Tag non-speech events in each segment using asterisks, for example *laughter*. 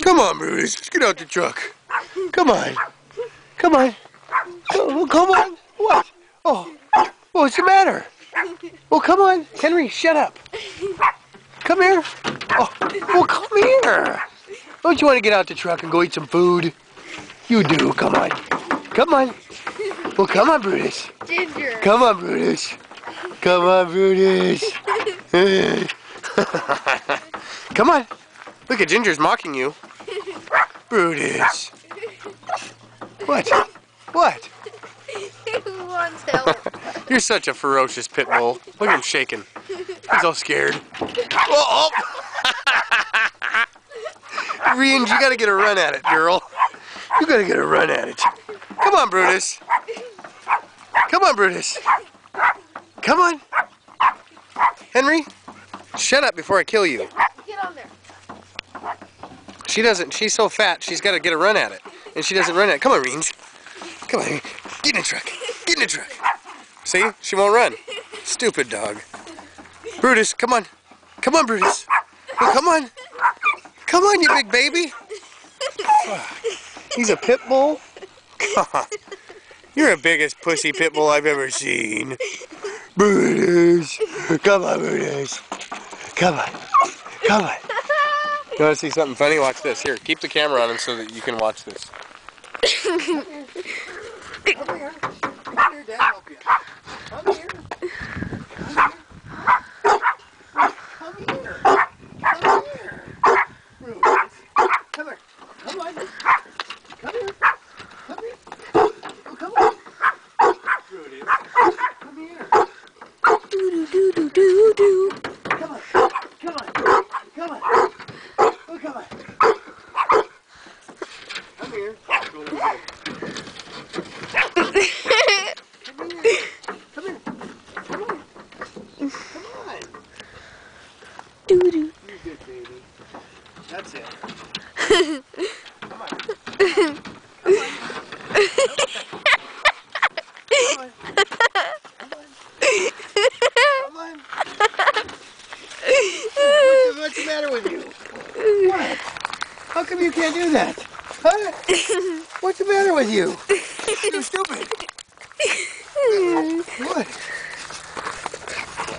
Come on, Brudus. Let's get out the truck. Come on. Come on. Oh, come on. What? Oh, what's the matter? Well, come on. Henry, shut up. Come here. Oh, well, come here. Don't you want to get out the truck and go eat some food? You do. Come on. Come on. Well, come on, Brudus. Ginger. Come on, Brudus. Come on, Brudus. *laughs* *laughs* come on. Look at Ginger's mocking you. *laughs* Brudus. What? What? *laughs* Who wants help? *laughs* You're such a ferocious pit bull. Look at him shaking. He's all scared. Oh, oh. Reens, you gotta get a run at it, girl. You gotta get a run at it. Come on, Brudus. Come on, Brudus. Come on. Henry, shut up before I kill you. She doesn't, she's so fat, she's gotta get a run at it. And she doesn't run at it. Come on, Reens. Come on, get in the truck. Get in the truck. See, she won't run. Stupid dog. Brudus, come on. Come on, Brudus. Well, come on. Come on, you big baby. He's a pit bull? On. You're the biggest pussy pit bull I've ever seen. Brudus. Come on, Brudus. Come on. Come on. You want to see something funny? Watch this. Here, keep the camera on him so that you can watch this. Come here. Come here. Come here, Dad. Help you. Come here. Come here. Come here. Brudus. Come here. Come on. Come here. Come here. Oh, come on. Brudus. Come here. Do do do do do. Come on. Come on. Come on. Oh, come on. Come here. Come here. Come here. Come on. Come on. Do do. You're good baby. That's it. *laughs* Come on. Come on. Come on. Come on. What's, what's the matter with you? What? How come you can't do that? Huh? *laughs* What's the matter with you? You're stupid. *laughs* What?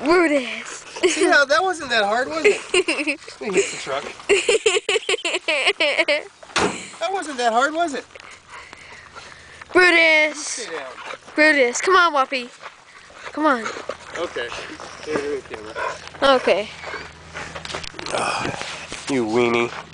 Brudus. Yeah, that wasn't that hard, was it? *laughs* Let me hit the truck. That wasn't that hard, was it? Brudus. Brudus. Come on, Whoppy. Come on. Okay. Here, here, camera. Okay. You weenie.